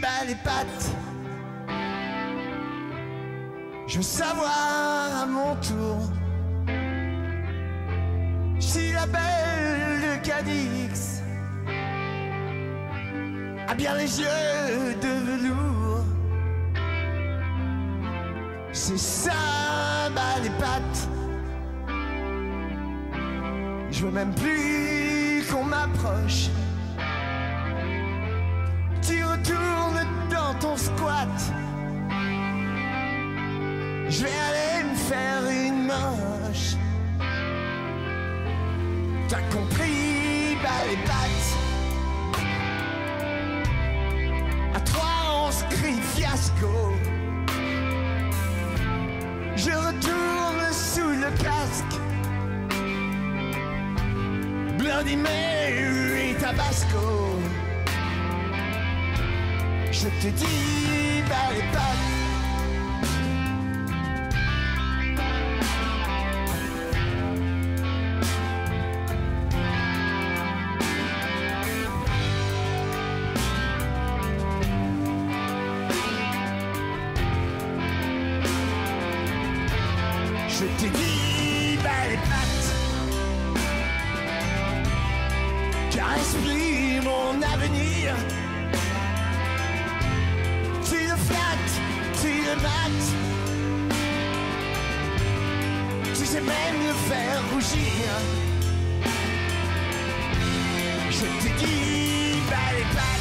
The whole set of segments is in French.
bas les pattes. Je veux savoir à mon tour si la belle de Cadix a bien les yeux de velours. C'est ça, bas les pattes. Je veux même plus qu'on m'approche. Je vais aller me faire une moche. T'as compris, bas les pattes. À trois, on se crie fiasco. Je retourne sous le casque. Bloody Mary Tabasco. Je te dis, bas les pattes. Je te dis, bas les pattes. Caresse-lui mon avenir. Tu le flattes, tu le mates. Tu sais même le faire rougir. Je te dis, bas les pattes.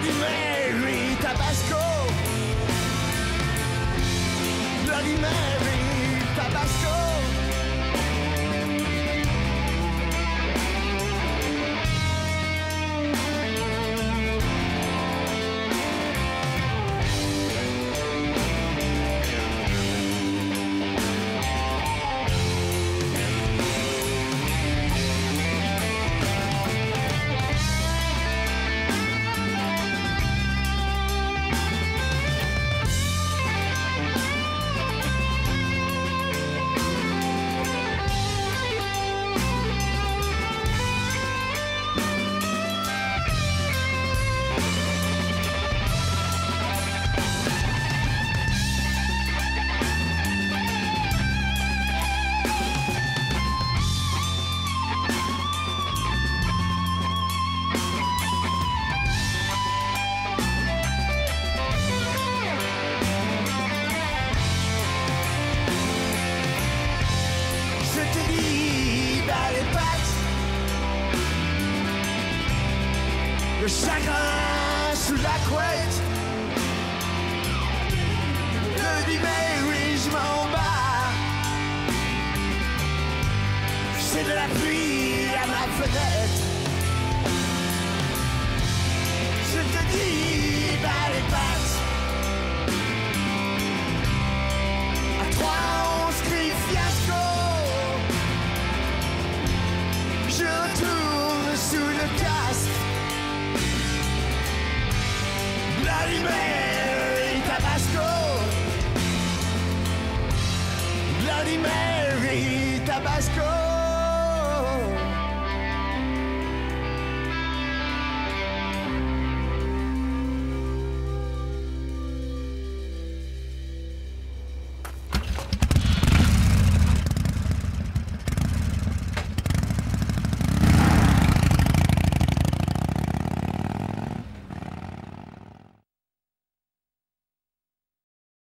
Bloody Mary Tabasco. Bloody Mary Tabasco. Le chagrin sous la couette. Mary Tabasco. Bloody Mary Tabasco.